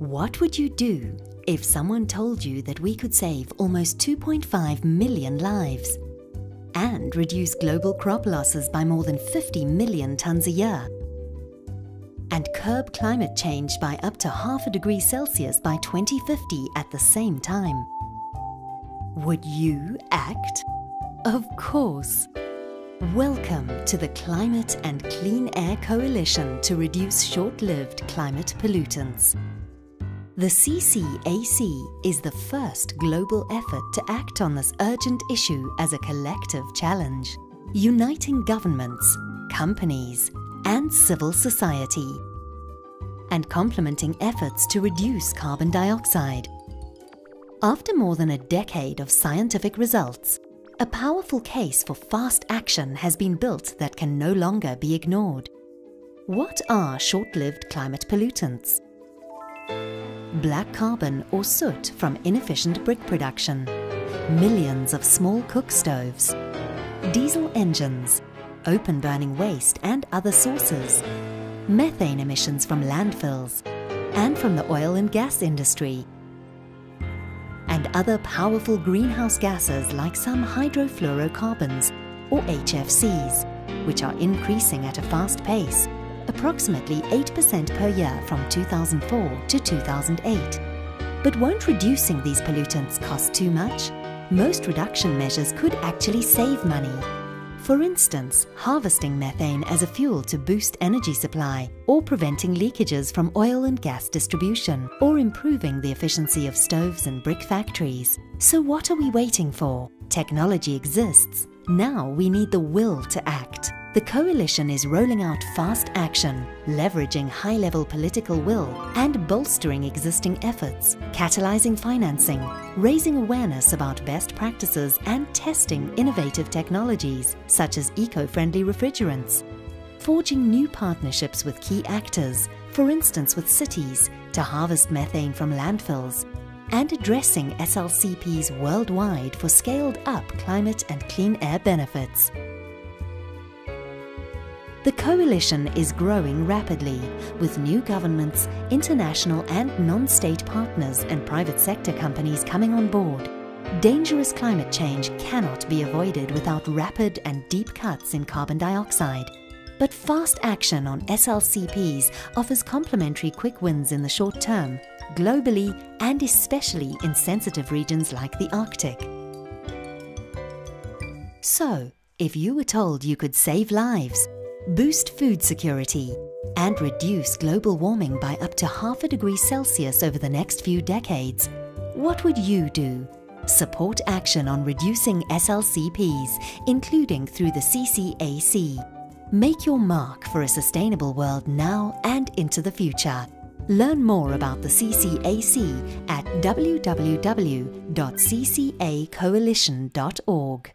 What would you do if someone told you that we could save almost 2.5 million lives and reduce global crop losses by more than 50 million tonnes a year and curb climate change by up to half a degree Celsius by 2050 at the same time? Would you act? Of course. Welcome to the Climate and Clean Air Coalition to reduce short-lived climate pollutants. The CCAC is the first global effort to act on this urgent issue as a collective challenge, uniting governments, companies, and civil society, and complementing efforts to reduce carbon dioxide. After more than a decade of scientific results, a powerful case for fast action has been built that can no longer be ignored. What are short-lived climate pollutants? Black carbon or soot from inefficient brick production, millions of small cook stoves, diesel engines, open burning waste and other sources, methane emissions from landfills, and from the oil and gas industry, and other powerful greenhouse gases like some hydrofluorocarbons or HFCs, which are increasing at a fast pace approximately 8% per year from 2004 to 2008. But won't reducing these pollutants cost too much? Most reduction measures could actually save money. For instance, harvesting methane as a fuel to boost energy supply, or preventing leakages from oil and gas distribution, or improving the efficiency of stoves and brick factories. So what are we waiting for? Technology exists. Now we need the will to act. The coalition is rolling out fast action, leveraging high-level political will and bolstering existing efforts, catalyzing financing, raising awareness about best practices and testing innovative technologies such as eco-friendly refrigerants, forging new partnerships with key actors, for instance with cities, to harvest methane from landfills, and addressing SLCPs worldwide for scaled-up climate and clean air benefits. The coalition is growing rapidly, with new governments, international and non-state partners and private sector companies coming on board. Dangerous climate change cannot be avoided without rapid and deep cuts in carbon dioxide. But fast action on SLCPs offers complementary quick wins in the short term, globally and especially in sensitive regions like the Arctic. So, if you were told you could save lives, boost food security, and reduce global warming by up to half a degree Celsius over the next few decades, what would you do? Support action on reducing SLCPs, including through the CCAC. Make your mark for a sustainable world now and into the future. Learn more about the CCAC at www.ccacoalition.org.